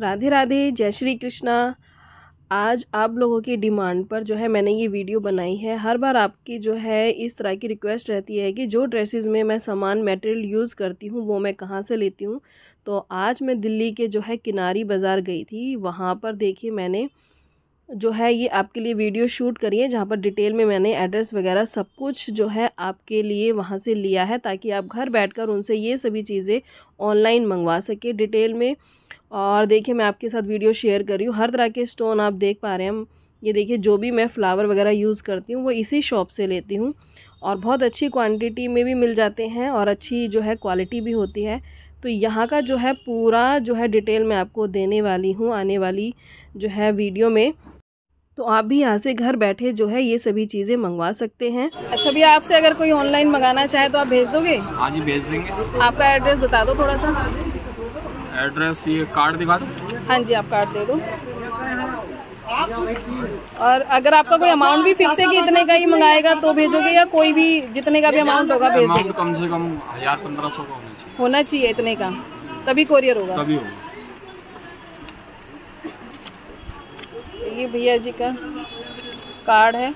राधे राधे, जय श्री कृष्णा। आज आप लोगों की डिमांड पर जो है मैंने ये वीडियो बनाई है। हर बार आपकी जो है इस तरह की रिक्वेस्ट रहती है कि जो ड्रेसेस में मैं सामान, मटेरियल यूज़ करती हूँ, वो मैं कहाँ से लेती हूँ। तो आज मैं दिल्ली के जो है किनारी बाज़ार गई थी, वहाँ पर देखिए मैंने जो है ये आपके लिए वीडियो शूट करी है, जहाँ पर डिटेल में मैंने एड्रेस वगैरह सब कुछ जो है आपके लिए वहाँ से लिया है, ताकि आप घर बैठकर उनसे ये सभी चीज़ें ऑनलाइन मंगवा सके। डिटेल में और देखिए मैं आपके साथ वीडियो शेयर कर रही हूँ। हर तरह के स्टोन आप देख पा रहे हैं। ये देखिए जो भी मैं फ्लावर वगैरह यूज़ करती हूँ वो इसी शॉप से लेती हूँ। और बहुत अच्छी क्वांटिटी में भी मिल जाते हैं और अच्छी जो है क्वालिटी भी होती है। तो यहाँ का जो है पूरा जो है डिटेल मैं आपको देने वाली हूँ आने वाली जो है वीडियो में। तो आप भी यहाँ से घर बैठे जो है ये सभी चीज़ें मंगवा सकते हैं। अच्छा भैया आपसे अगर कोई ऑनलाइन मंगाना चाहे तो आप भेज दोगे? हाँ जी भेज देंगे। आपका एड्रेस बता दो थोड़ा सा। एड्रेस ये कार्ड दिखा दो। हाँ जी आप कार्ड दे दो। और अगर आपका कोई अमाउंट भी फिक्स है कि इतने का ही मंगाएगा तो भेजोगे या कोई भी जितने का भी अमाउंट होगा भेज अमाउंट कम से कम हज़ार पंद्रह सौ का होना चाहिए। होना चाहिए इतने का। तभी कोरियर होगा। तभी होगा। ये भैया जी का कार्ड है।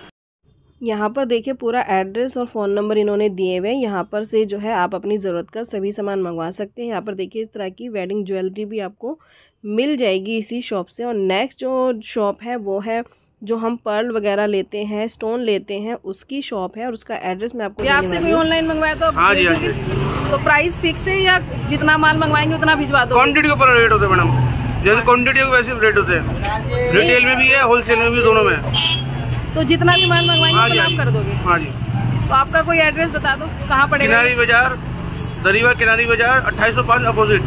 यहाँ पर देखिए पूरा एड्रेस और फ़ोन नंबर इन्होंने दिए हुए हैं। यहाँ पर से जो है आप अपनी ज़रूरत का सभी सामान मंगवा सकते हैं। यहाँ पर देखिए इस तरह की वेडिंग ज्वेलरी भी आपको मिल जाएगी इसी शॉप से। और नेक्स्ट जो शॉप है वो है जो हम पर्ल वगैरह लेते हैं स्टोन लेते हैं उसकी शॉप है और उसका एड्रेस मैं आपको आपसे कोई ऑनलाइन मंगवाया तो हाँ जी हाँ जी। तो प्राइस फिक्स है या जितना माल मंगवाएँगे उतना भिजवा दो क्वांटिटी के ऊपर रेट होते हैं मैडम। जैसे क्वांटिटी के वैसे रेट होते हैं। रिटेल में भी है होलसेल में भी दोनों में। तो जितना भी माल मंगवाएँगे हाँ उतना हाँ आप कर दोगे। हाँ जी। तो आपका कोई एड्रेस बता दो कहाँ पड़ेगा किनारी बाज़ार दरीवा किनारी बाज़ार अट्ठाईस सौ पाँच अपोजिट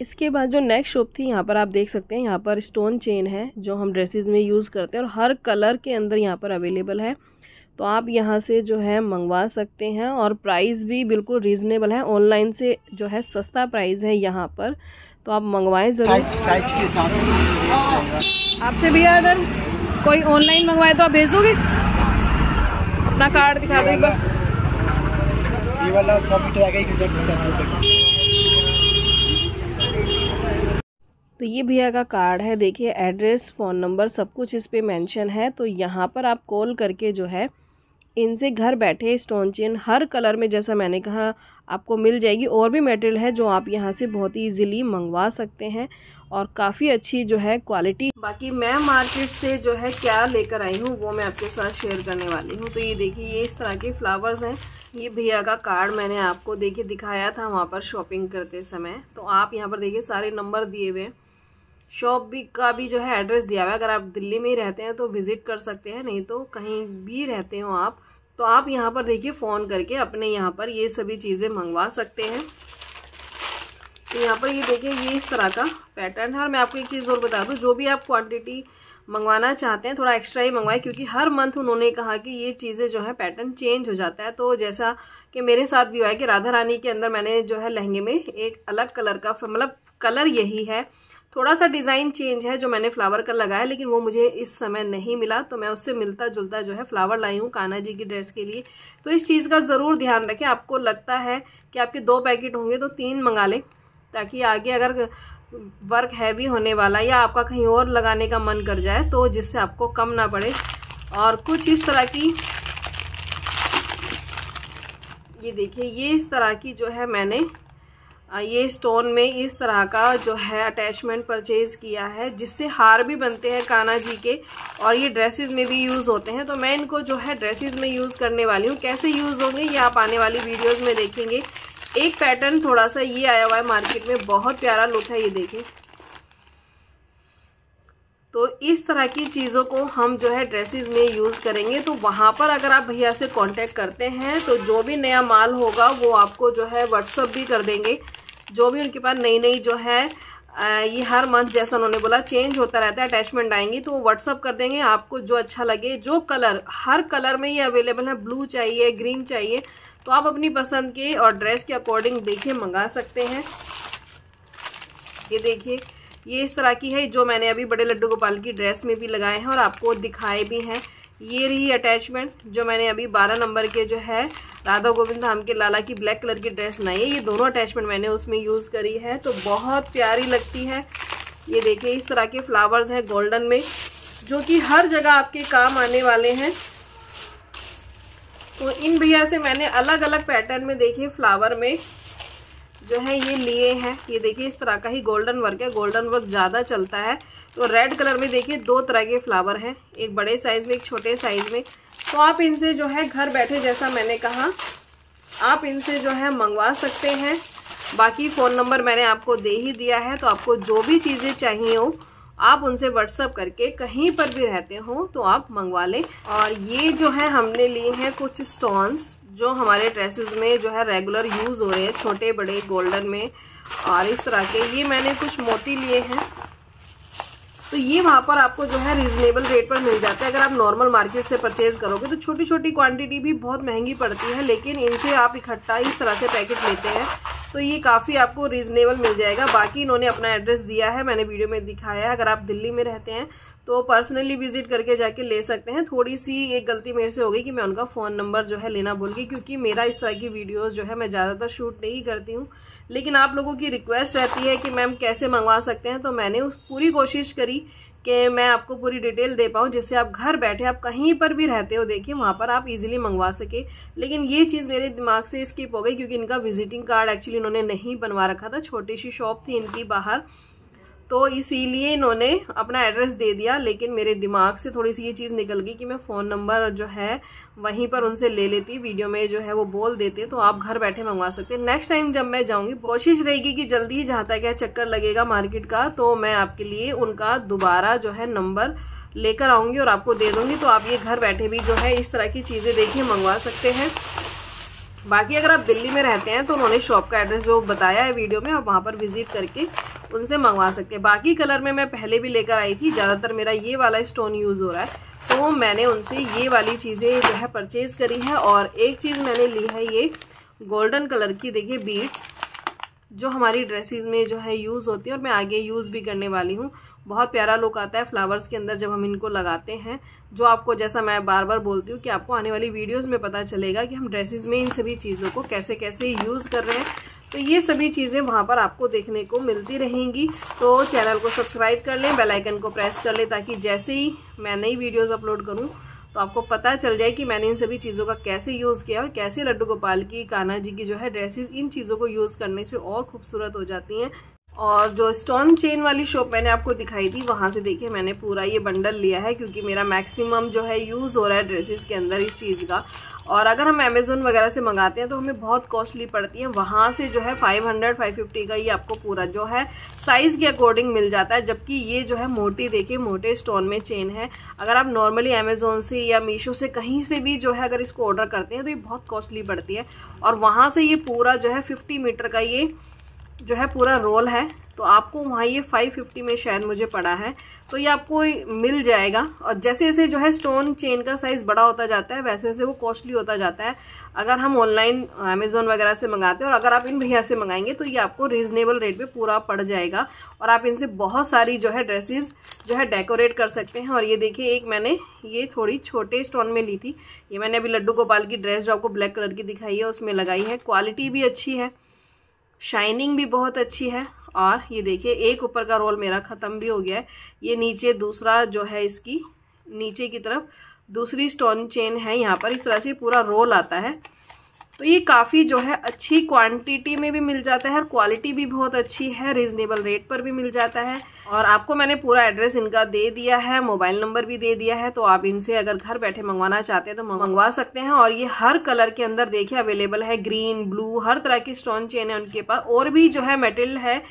इसके बाद जो नेक्स्ट शॉप थी यहाँ पर आप देख सकते हैं यहाँ पर स्टोन चेन है जो हम ड्रेसेस में यूज़ करते हैं और हर कलर के अंदर यहाँ पर अवेलेबल है। तो आप यहाँ से जो है मंगवा सकते हैं और प्राइस भी बिल्कुल रीज़नेबल है। ऑनलाइन से जो है सस्ता प्राइस है यहाँ पर। तो आप मंगवाएँ ज़रूर। साइज़ के साथ। आपसे भैया अगर कोई ऑनलाइन मंगवाए तो आप भेज दोगे? अपना कार्ड दिखा दो एक बार। ये वाला सौ मीटर आ गई तो ये भैया का कार्ड है। देखिए एड्रेस फ़ोन नंबर सब कुछ इस पे मेंशन है। तो यहाँ पर आप कॉल करके जो है इनसे घर बैठे स्टोन चेन हर कलर में, जैसा मैंने कहा, आपको मिल जाएगी। और भी मटेरियल है जो आप यहाँ से बहुत ही ईजिली मंगवा सकते हैं और काफ़ी अच्छी जो है क्वालिटी बाकी मैं मार्केट से जो है क्या लेकर आई हूँ, वो मैं आपके साथ शेयर करने वाली हूँ। तो ये देखिए, ये इस तरह के फ्लावर्स हैं। ये भैया का कार्ड मैंने आपको देखिए दिखाया था वहाँ पर शॉपिंग करते समय। तो आप यहाँ पर देखिए, सारे नंबर दिए हुए शॉप भी का भी जो है एड्रेस दिया हुआ है। अगर आप दिल्ली में ही रहते हैं तो विज़िट कर सकते हैं, नहीं तो कहीं भी रहते हो आप। तो आप यहाँ पर देखिए, फ़ोन करके अपने यहाँ पर ये सभी चीज़ें मंगवा सकते हैं। तो यहाँ पर ये देखिए, ये इस तरह का पैटर्न है। और मैं आपको एक चीज़ और बता दूँ, जो भी आप क्वांटिटी मंगवाना चाहते हैं, थोड़ा एक्स्ट्रा ही मंगवाएँ, क्योंकि हर मंथ उन्होंने कहा कि ये चीज़ें जो है पैटर्न चेंज हो जाता है। तो जैसा कि मेरे साथ भी हुआ है कि राधा रानी के अंदर मैंने जो है लहंगे में एक अलग कलर का मतलब कलर यही है। थोड़ा सा डिज़ाइन चेंज है जो मैंने फ्लावर का लगाया, लेकिन वो मुझे इस समय नहीं मिला तो मैं उससे मिलता जुलता जो है फ्लावर लाई हूँ कान्हा जी की ड्रेस के लिए। तो इस चीज़ का ज़रूर ध्यान रखें। आपको लगता है कि आपके दो पैकेट होंगे तो तीन मंगा लें, ताकि आगे अगर वर्क हैवी होने वाला या आपका कहीं और लगाने का मन कर जाए तो जिससे आपको कम ना पड़े। और कुछ इस तरह की, ये देखिए, ये इस तरह की जो है मैंने ये स्टोन में इस तरह का जो है अटैचमेंट परचेज किया है, जिससे हार भी बनते हैं कान्हा जी के और ये ड्रेसेस में भी यूज़ होते हैं। तो मैं इनको जो है ड्रेसेस में यूज़ करने वाली हूँ। कैसे यूज़ होंगे, ये आप आने वाली वीडियोस में देखेंगे। एक पैटर्न थोड़ा सा ये आया हुआ है मार्केट में, बहुत प्यारा लुक है ये देखें तो इस तरह की चीज़ों को हम जो है ड्रेसेस में यूज़ करेंगे। तो वहाँ पर अगर आप भैया से कांटेक्ट करते हैं तो जो भी नया माल होगा, वो आपको जो है व्हाट्सअप भी कर देंगे। जो भी उनके पास नई नई जो है ये हर मंथ जैसा उन्होंने बोला चेंज होता रहता है अटैचमेंट आएँगी तो वो व्हाट्सअप कर देंगे, आपको जो अच्छा लगे, जो कलर हर कलर में ये अवेलेबल है ब्लू चाहिए ग्रीन चाहिए तो आप अपनी पसंद के और ड्रेस के अकॉर्डिंग देखिए, मंगा सकते हैं। ये देखिए, ये इस तरह की है, जो मैंने अभी बड़े लड्डू गोपाल की ड्रेस में भी लगाए हैं और आपको दिखाए भी हैं। ये रही अटैचमेंट जो मैंने अभी बारह नंबर के जो है, राधा गोविंद धाम के लाला की ब्लैक कलर की ड्रेस बनाई है। ये दोनों अटैचमेंट मैंने उसमें यूज़ करी है तो बहुत प्यारी लगती है। ये देखिए, इस तरह के फ्लावर्स हैं गोल्डन में, जो कि हर जगह आपके काम आने वाले हैं। तो इन भैया से मैंने अलग अलग पैटर्न में देखे फ्लावर में जो है ये लिए हैं। ये देखिए, इस तरह का ही गोल्डन वर्क है। गोल्डन वर्क ज़्यादा चलता है। तो रेड कलर में देखिए दो तरह के फ्लावर हैं। एक बड़े साइज़ में, एक छोटे साइज़ में। तो आप इनसे जो है घर बैठे, जैसा मैंने कहा, आप इनसे जो है मंगवा सकते हैं। बाकी फ़ोन नंबर मैंने आपको दे ही दिया है। तो आपको जो भी चीज़ें चाहिए हो, आप उनसे व्हाट्सअप करके कहीं पर भी रहते हो तो आप मंगवा लें। और ये जो है हमने लिए हैं कुछ स्टोन्स जो हमारे ड्रेसेस में जो है रेगुलर यूज़ हो रहे हैं, छोटे, बड़े गोल्डन में, और इस तरह के, ये मैंने कुछ मोती लिए हैं। तो ये वहाँ पर आपको जो है रिजनेबल रेट पर मिल जाता है। अगर आप नॉर्मल मार्केट से परचेज करोगे तो छोटी छोटी क्वांटिटी भी बहुत महँगी पड़ती है, लेकिन इनसे आप इकट्ठा इस तरह से पैकेट लेते हैं तो ये काफ़ी आपको रिजनेबल मिल जाएगा। बाकी इन्होंने अपना एड्रेस दिया है, मैंने वीडियो में दिखाया है। अगर आप दिल्ली में रहते हैं तो पर्सनली विज़िट करके जाके ले सकते हैं। थोड़ी सी एक गलती मेरे से हो गई कि मैं उनका फ़ोन नंबर जो है लेना भूल गई, क्योंकि मेरा इस तरह की वीडियोस जो है मैं ज़्यादातर शूट नहीं करती हूँ। लेकिन आप लोगों की रिक्वेस्ट रहती है कि मैम कैसे मंगवा सकते हैं तो मैंने उस पूरी कोशिश करी कि मैं आपको पूरी डिटेल दे पाऊँ, जिससे आप घर बैठे, आप कहीं पर भी रहते हो, देखिए, वहाँ पर आप इजीली मंगवा सके। लेकिन ये चीज़ मेरे दिमाग से स्किप हो गई, क्योंकि इनका विजिटिंग कार्ड एक्चुअली इन्होंने नहीं बनवा रखा था। छोटी सी शॉप थी इनकी बाहर। तो इसीलिए इन्होंने अपना एड्रेस दे दिया, लेकिन मेरे दिमाग से थोड़ी सी ये चीज़ निकल गई कि मैं फ़ोन नंबर जो है, वहीं पर उनसे ले लेती, वीडियो में जो है वो बोल देते तो आप घर बैठे मंगवा सकते नेक्स्ट टाइम जब मैं जाऊँगी, कोशिश रहेगी कि जल्दी ही जहाँ तक है चक्कर लगेगा मार्केट का तो मैं आपके लिए उनका दोबारा जो है नंबर लेकर आऊँगी और आपको दे दूँगी तो आप ये घर बैठे भी जो है इस तरह की चीज़ें देखिए, मंगवा सकते हैं। बाकी अगर आप दिल्ली में रहते हैं तो उन्होंने शॉप का एड्रेस जो बताया है वीडियो में, आप वहाँ पर विज़िट करके उनसे मंगवा सकते हैं। बाकी कलर में मैं पहले भी लेकर आई थी, ज़्यादातर मेरा ये वाला स्टोन यूज़ हो रहा है। तो मैंने उनसे ये वाली चीज़ें जो है परचेज करी है और एक चीज़ मैंने ली है ये गोल्डन कलर की, देखिए बीट्स जो हमारी ड्रेसेस में जो है यूज़ होती है और मैं आगे यूज़ भी करने वाली हूँ। बहुत प्यारा लुक आता है फ्लावर्स के अंदर जब हम इनको लगाते हैं, जो आपको जैसा मैं बार बार बोलती हूँ कि आपको आने वाली वीडियोस में पता चलेगा कि हम ड्रेसेस में इन सभी चीज़ों को कैसे कैसे यूज़ कर रहे हैं। तो ये सभी चीज़ें वहाँ पर आपको देखने को मिलती रहेंगी। तो चैनल को सब्सक्राइब कर लें बेलाइकन को प्रेस कर लें ताकि जैसे ही मैं नई वीडियोज़ अपलोड करूँ तो आपको पता चल जाए कि मैंने इन सभी चीज़ों का कैसे यूज़ किया और कैसे लड्डू गोपाल की, कान्हा जी की जो है ड्रेसेस, इन चीज़ों को यूज़ करने से और खूबसूरत हो जाती हैं। और जो स्टोन चेन वाली शॉप मैंने आपको दिखाई थी, वहाँ से देखिए मैंने पूरा ये बंडल लिया है, क्योंकि मेरा मैक्सिमम जो है यूज़ हो रहा है ड्रेसेस के अंदर इस चीज़ का। और अगर हम अमेज़ोन वगैरह से मंगाते हैं तो हमें बहुत कॉस्टली पड़ती है। वहाँ से जो है 500 550 का ये आपको पूरा जो है साइज़ के अकॉर्डिंग मिल जाता है, जबकि ये जो है मोटी देखिए, मोटे स्टोन में चेन है। अगर आप नॉर्मली अमेज़ोन से या मीशो से कहीं से भी जो है अगर इसको ऑर्डर करते हैं तो ये बहुत कॉस्टली पड़ती है। और वहाँ से ये पूरा जो है फिफ्टी मीटर का ये जो है पूरा रोल है तो आपको वहाँ ये 550 में शायद मुझे पड़ा है तो ये आपको मिल जाएगा। और जैसे जैसे जो है स्टोन चेन का साइज़ बड़ा होता जाता है वैसे वैसे वो कॉस्टली होता जाता है। अगर हम ऑनलाइन अमेजोन वगैरह से मंगाते हैं और अगर आप इन भैया से मंगाएँगे तो ये आपको रीजनेबल रेट पे पूरा पड़ जाएगा। और आप इनसे बहुत सारी जो है ड्रेसेस जो है डेकोरेट कर सकते हैं। और ये देखिए, एक मैंने ये थोड़ी छोटे स्टोन में ली थी। ये मैंने अभी लड्डू गोपाल की ड्रेस जो आपको ब्लैक कलर की दिखाई है, उसमें लगाई है। क्वालिटी भी अच्छी है। शाइनिंग भी बहुत अच्छी है और ये देखिए, एक ऊपर का रोल मेरा ख़त्म भी हो गया है। ये नीचे दूसरा जो है इसकी, नीचे की तरफ़ दूसरी स्टोन चेन है। यहाँ पर इस तरह से पूरा रोल आता है। तो ये काफ़ी जो है अच्छी क्वांटिटी में भी मिल जाता है और क्वालिटी भी बहुत अच्छी है रीजनेबल रेट पर भी मिल जाता है। और आपको मैंने पूरा एड्रेस इनका दे दिया है मोबाइल नंबर भी दे दिया है तो आप इनसे अगर घर बैठे मंगवाना चाहते हैं तो मंगवा सकते हैं। और ये हर कलर के अंदर देखिए अवेलेबल है ग्रीन ब्लू हर तरह की स्टोन चेन है उनके पास। और भी जो है मेटेरियल है,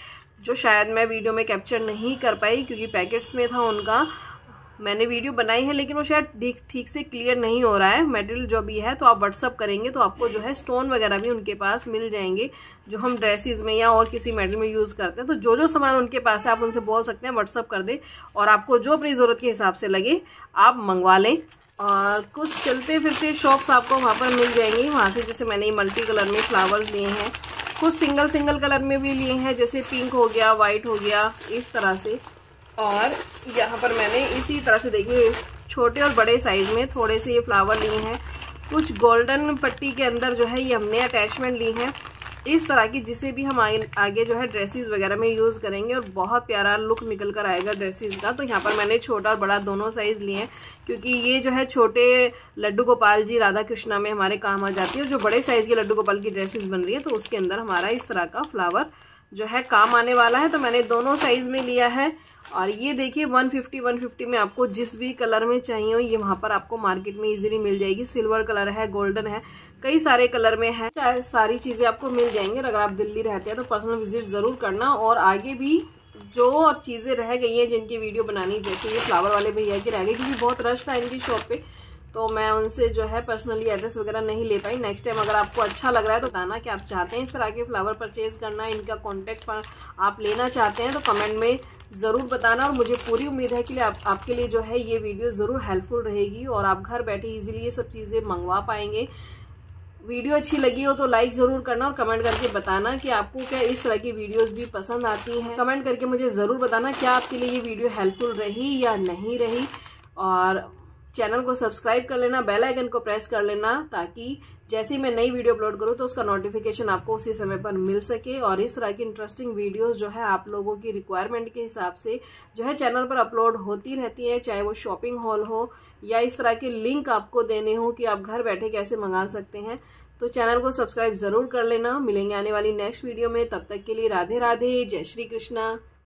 जो शायद मैं वीडियो में कैप्चर नहीं कर पाई, क्योंकि पैकेट्स में था उनका। मैंने वीडियो बनाई है, लेकिन वो शायद ठीक से क्लियर नहीं हो रहा है। मेटेरियल जो भी है तो आप व्हाट्सअप करेंगे तो आपको जो है स्टोन वगैरह भी उनके पास मिल जाएँगे, जो हम ड्रेसेस में या और किसी मेटेरियल में यूज़ करते हैं। तो जो जो सामान उनके पास है, आप उनसे बोल सकते हैं व्हाट्सअप कर दें, और आपको जो अपनी ज़रूरत के हिसाब से लगे, आप मंगवा लें। और कुछ चलते फिरते शॉप्स आपको वहाँ पर मिल जाएँगी। वहाँ से जैसे मैंने मल्टी कलर में फ्लावर्स लिए हैं, कुछ सिंगल सिंगल कलर में भी लिए हैं, जैसे पिंक हो गया वाइट हो गया, इस तरह से। और यहाँ पर मैंने इसी तरह से देखिए, छोटे और बड़े साइज़ में थोड़े से ये फ्लावर लिए हैं। कुछ गोल्डन पट्टी के अंदर जो है ये हमने अटैचमेंट ली है। इस तरह की जिसे भी हम आगे जो है ड्रेसेस वगैरह में यूज़ करेंगे और बहुत प्यारा लुक निकल कर आएगा ड्रेसेस का। तो यहाँ पर मैंने छोटा और बड़ा दोनों साइज़ लिए हैं, क्योंकि ये जो है छोटे लड्डू गोपाल जी राधा कृष्णा में हमारे काम आ जाती है और जो बड़े साइज़ के लड्डू गोपाल की ड्रेसेस बन रही है तो उसके अंदर हमारा इस तरह का फ्लावर जो है काम आने वाला है तो मैंने दोनों साइज़ में लिया है। और ये देखिए 150 150 में आपको जिस भी कलर में चाहिए हो, ये वहाँ पर आपको मार्केट में इजीली मिल जाएगी। सिल्वर कलर है गोल्डन है, कई सारे कलर में है। सारी चीज़ें आपको मिल जाएँगी और अगर आप दिल्ली रहते हैं तो पर्सनल विज़िट ज़रूर करना। और आगे भी जो चीज़ें रह गई हैं, जिनकी वीडियो बनानी, जैसे ये फ्लावर वाले भैया की रह गई, क्योंकि बहुत रश था इनकी शॉप पे। तो मैं उनसे जो है पर्सनली एड्रेस वगैरह नहीं ले पाई। नेक्स्ट टाइम अगर आपको अच्छा लग रहा है तो बताना कि आप चाहते हैं इस तरह के फ्लावर परचेज करना इनका कॉन्टैक्ट आप लेना चाहते हैं तो कमेंट में ज़रूर बताना और मुझे पूरी उम्मीद है कि आप, आपके लिए जो है ये वीडियो ज़रूर हेल्पफुल रहेगी और आप घर बैठे इजीली ये सब चीज़ें मंगवा पाएँगे। वीडियो अच्छी लगी हो तो लाइक ज़रूर करना और कमेंट करके बताना कि आपको क्या इस तरह की वीडियोस भी पसंद आती हैं। कमेंट करके मुझे ज़रूर बताना क्या आपके लिए ये वीडियो हेल्पफुल रही या नहीं रही और चैनल को सब्सक्राइब कर लेना, बेल आइकन को प्रेस कर लेना ताकि जैसे ही मैं नई वीडियो अपलोड करूँ तो उसका नोटिफिकेशन आपको उसी समय पर मिल सके। और इस तरह की इंटरेस्टिंग वीडियोस जो है आप लोगों की रिक्वायरमेंट के हिसाब से जो है चैनल पर अपलोड होती रहती है, चाहे वो शॉपिंग हॉल हो या इस तरह के लिंक आपको देने हो कि आप घर बैठे कैसे मंगा सकते हैं। तो चैनल को सब्सक्राइब ज़रूर कर लेना। मिलेंगे आने वाली नेक्स्ट वीडियो में। तब तक के लिए राधे राधे जय श्री कृष्णा।